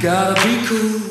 Gotta be cool.